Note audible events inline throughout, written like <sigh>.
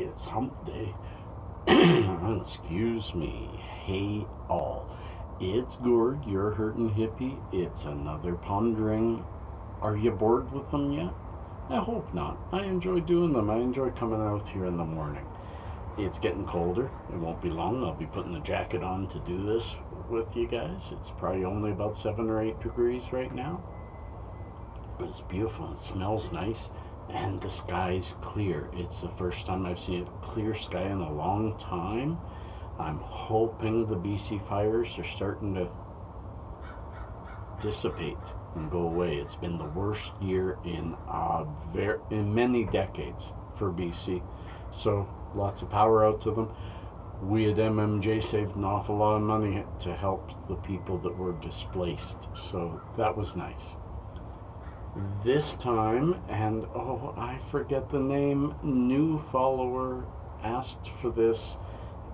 It's hump day. <clears throat> Excuse me. Hey, all. It's Gord, your hurting hippie. It's another pondering. Are you bored with them yet? I hope not. I enjoy doing them. I enjoy coming out here in the morning. It's getting colder. It won't be long. I'll be putting the jacket on to do this with you guys. It's probably only about seven or eight degrees right now. But it's beautiful. It smells nice and the sky's clear. It's the first time I've seen a clear sky in a long time. I'm hoping the BC fires are starting to dissipate and go away. It's been the worst year in uh, ver- in many decades for BC. So lots of power out to them. We at MMJ saved an awful lot of money to help the people that were displaced. So that was nice this time, and oh, I forget the name, new follower asked for this,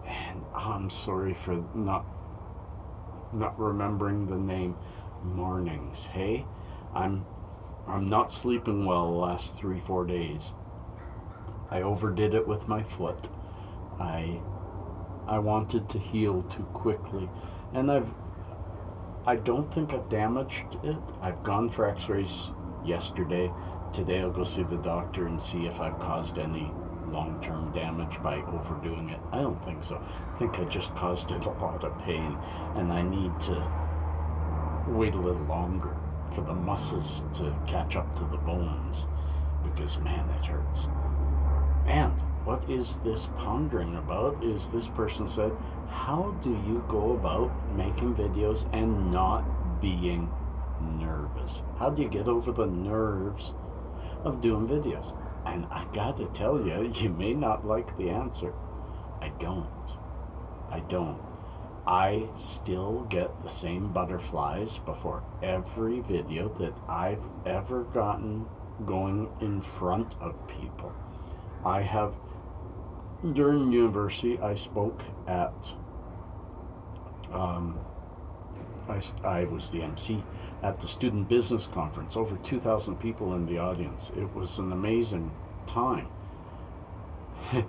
and I'm sorry for not not remembering the name. Mornings, hey, I'm I'm not sleeping well the last three four days. I overdid it with my foot. I I wanted to heal too quickly, and I've I don't think I've damaged it. I've gone for X-rays yesterday. Today I'll go see the doctor and see if I've caused any long term damage by overdoing it. I don't think so. I think I just caused it a lot of pain and I need to wait a little longer for the muscles to catch up to the bones because man, it hurts. And what is this pondering about? Is this person said, How do you go about making videos and not being nervous. How do you get over the nerves of doing videos? And I got to tell you, you may not like the answer. I don't. I don't. I still get the same butterflies before every video that I've ever gotten going in front of people. I have, during university, I spoke at, um, I, I was the MC at the Student Business Conference. Over 2,000 people in the audience. It was an amazing time. <laughs>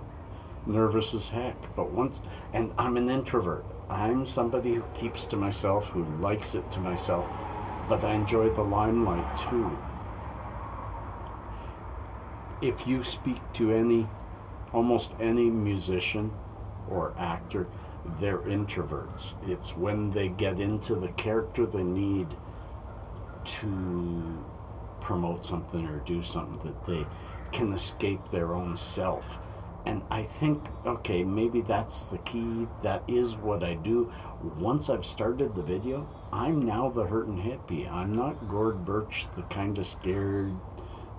Nervous as heck, but once, and I'm an introvert. I'm somebody who keeps to myself, who likes it to myself, but I enjoy the limelight too. If you speak to any, almost any musician or actor, they're introverts. It's when they get into the character they need to promote something or do something that they can escape their own self. And I think, okay, maybe that's the key. That is what I do. Once I've started the video, I'm now the hurting hippie. I'm not Gord Birch, the kind of scared,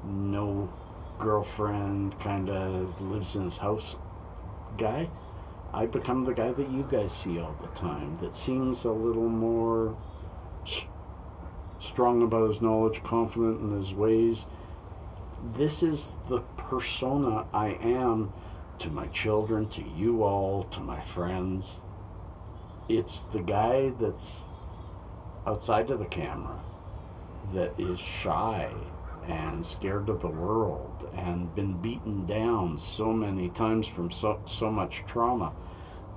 no girlfriend, kind of lives in his house guy. I become the guy that you guys see all the time that seems a little more strong about his knowledge, confident in his ways. This is the persona I am to my children, to you all, to my friends. It's the guy that's outside of the camera that is shy and scared of the world and been beaten down so many times from so, so much trauma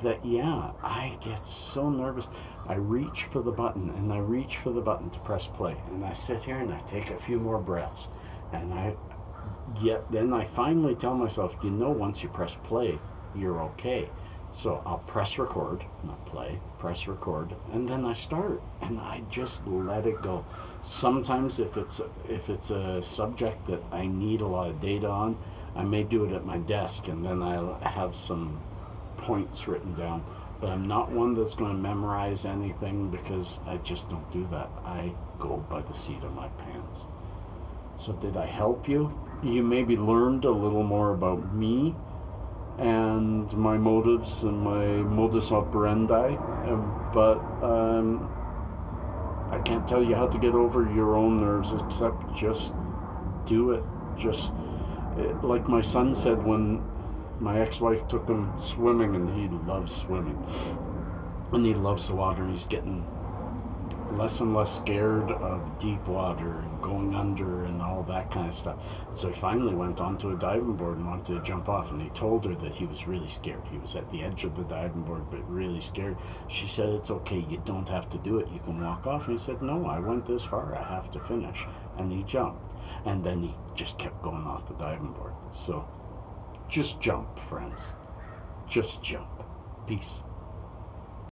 that yeah i get so nervous I reach for the button and I reach for the button to press play. And I sit here and I take a few more breaths. And I get, then I finally tell myself, you know, once you press play, you're okay. So I'll press record, not play, press record, and then I start, and I just let it go. Sometimes, if it's if it's a subject that I need a lot of data on, I may do it at my desk, and then I'll have some points written down but I'm not one that's going to memorize anything because I just don't do that. I go by the seat of my pants. So, did I help you? You maybe learned a little more about me and my motives and my modus operandi, um, but um, I can't tell you how to get over your own nerves except just do it. Just it, like my son said when my ex-wife took him swimming and he loves swimming and he loves the water and he's getting less and less scared of deep water and going under and all that kind of stuff. So he finally went onto a diving board and wanted to jump off, and he told her that he was really scared. He was at the edge of the diving board, but really scared. She said, "It's okay. You don't have to do it. You can walk off." And he said, "No, I went this far. I have to finish." And he jumped, and then he just kept going off the diving board. So, just jump, friends. Just jump. Peace